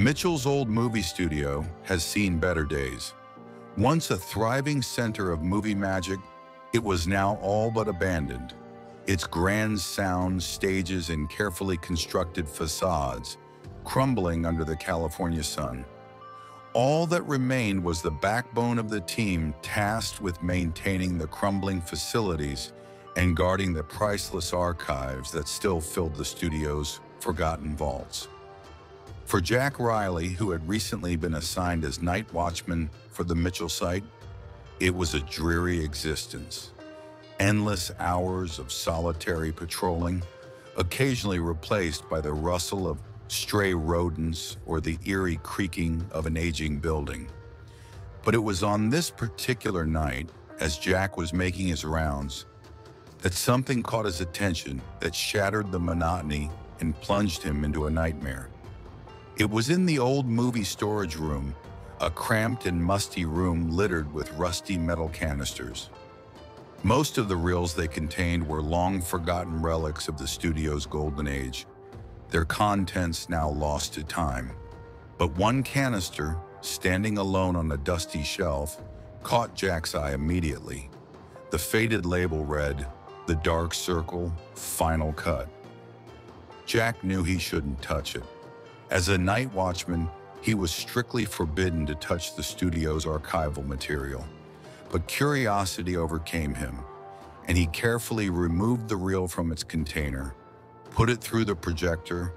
Mitchell's old movie studio has seen better days. Once a thriving center of movie magic, it was now all but abandoned. Its grand sound stages and carefully constructed facades crumbling under the California sun. All that remained was the backbone of the team tasked with maintaining the crumbling facilities and guarding the priceless archives that still filled the studio's forgotten vaults. For Jack Riley, who had recently been assigned as night watchman for the Mitchell site, it was a dreary existence. Endless hours of solitary patrolling, occasionally replaced by the rustle of stray rodents or the eerie creaking of an aging building. But it was on this particular night, as Jack was making his rounds, that something caught his attention that shattered the monotony and plunged him into a nightmare. It was in the old movie storage room, a cramped and musty room littered with rusty metal canisters. Most of the reels they contained were long forgotten relics of the studio's golden age, their contents now lost to time. But one canister, standing alone on a dusty shelf, caught Jack's eye immediately. The faded label read, The Dark Circle, Final Cut. Jack knew he shouldn't touch it. As a night watchman, he was strictly forbidden to touch the studio's archival material. But curiosity overcame him, and he carefully removed the reel from its container, put it through the projector,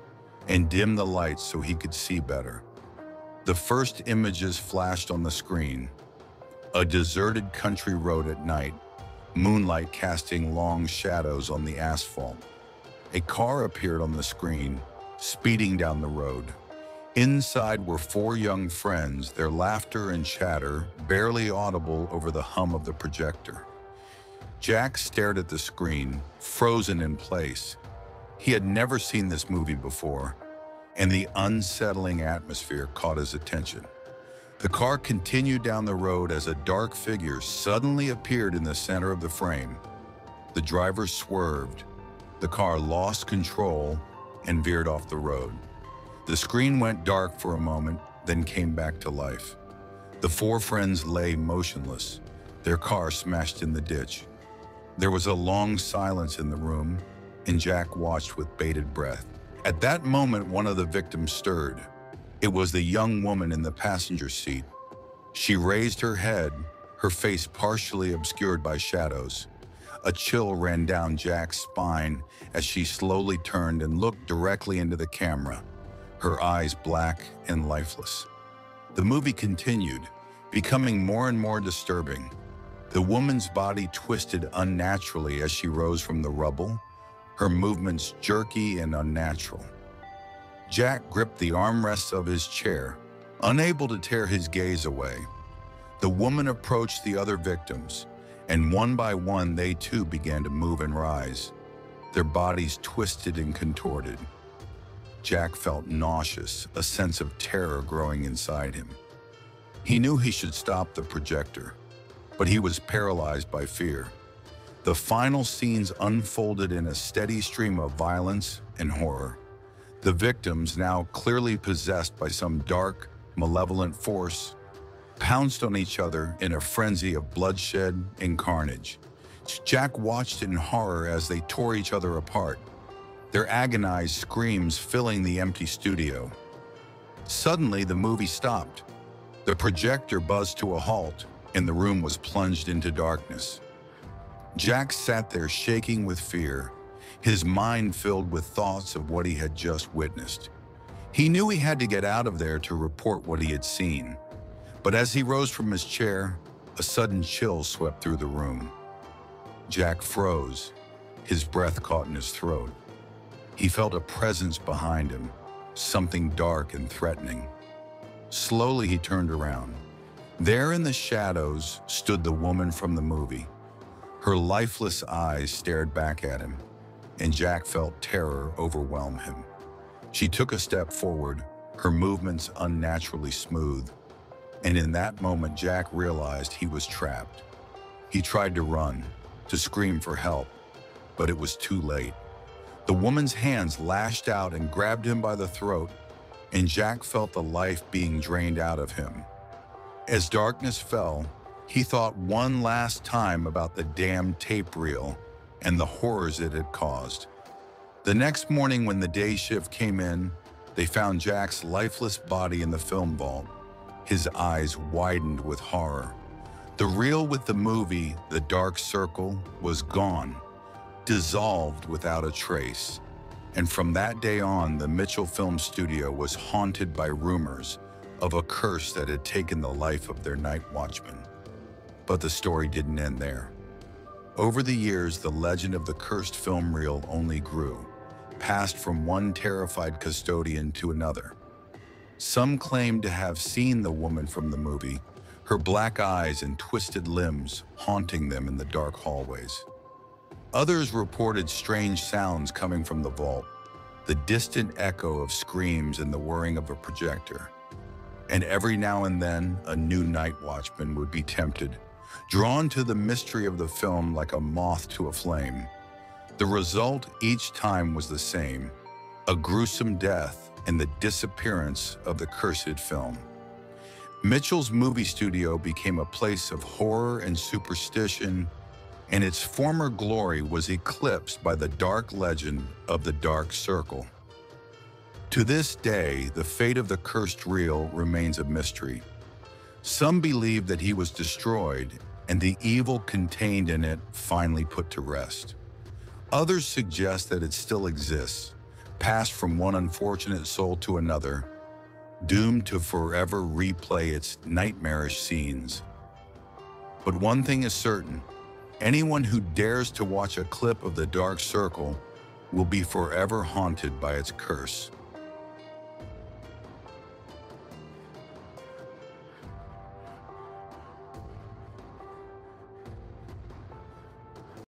and dimmed the lights so he could see better. The first images flashed on the screen. A deserted country road at night, moonlight casting long shadows on the asphalt. A car appeared on the screen, speeding down the road. Inside were four young friends, their laughter and chatter barely audible over the hum of the projector. Jack stared at the screen, frozen in place. He had never seen this movie before, and the unsettling atmosphere caught his attention. The car continued down the road as a dark figure suddenly appeared in the center of the frame. The driver swerved. The car lost control and veered off the road. The screen went dark for a moment, then came back to life. The four friends lay motionless, their car smashed in the ditch. There was a long silence in the room, and Jack watched with bated breath. At that moment, one of the victims stirred. It was the young woman in the passenger seat. She raised her head, her face partially obscured by shadows. A chill ran down Jack's spine as she slowly turned and looked directly into the camera, her eyes black and lifeless. The movie continued, becoming more and more disturbing. The woman's body twisted unnaturally as she rose from the rubble, her movements jerky and unnatural. Jack gripped the armrests of his chair, unable to tear his gaze away. The woman approached the other victims, and one by one they too began to move and rise, their bodies twisted and contorted. Jack felt nauseous, a sense of terror growing inside him. He knew he should stop the projector, but he was paralyzed by fear. The final scenes unfolded in a steady stream of violence and horror. The victims, now clearly possessed by some dark, malevolent force, pounced on each other in a frenzy of bloodshed and carnage. Jack watched in horror as they tore each other apart, their agonized screams filling the empty studio. Suddenly, the movie stopped. The projector buzzed to a halt, and the room was plunged into darkness. Jack sat there shaking with fear, his mind filled with thoughts of what he had just witnessed. He knew he had to get out of there to report what he had seen. But as he rose from his chair, a sudden chill swept through the room. Jack froze, his breath caught in his throat. He felt a presence behind him, something dark and threatening. Slowly he turned around. There in the shadows stood the woman from the movie. Her lifeless eyes stared back at him, and Jack felt terror overwhelm him. She took a step forward, her movements unnaturally smooth, and in that moment Jack realized he was trapped. He tried to run, to scream for help, but it was too late. The woman's hands lashed out and grabbed him by the throat, and Jack felt the life being drained out of him. As darkness fell, he thought one last time about the damned tape reel and the horrors it had caused. The next morning when the day shift came in, they found Jack's lifeless body in the film vault. His eyes widened with horror. The reel with the movie, The Dark Circle, was gone, dissolved without a trace. And from that day on, the Mitchell Film Studio was haunted by rumors of a curse that had taken the life of their night watchman. But the story didn't end there. Over the years, the legend of the cursed film reel only grew, passed from one terrified custodian to another. Some claimed to have seen the woman from the movie, her black eyes and twisted limbs haunting them in the dark hallways. Others reported strange sounds coming from the vault, the distant echo of screams and the whirring of a projector. And every now and then, a new night watchman would be tempted, drawn to the mystery of the film like a moth to a flame. The result each time was the same, a gruesome death and the disappearance of the cursed film. Mitchell's movie studio became a place of horror and superstition, and its former glory was eclipsed by the dark legend of the Dark Circle. To this day, the fate of the cursed reel remains a mystery. Some believe that he was destroyed and the evil contained in it finally put to rest. Others suggest that it still exists, passed from one unfortunate soul to another, doomed to forever replay its nightmarish scenes. But one thing is certain, anyone who dares to watch a clip of the Dark Circle will be forever haunted by its curse.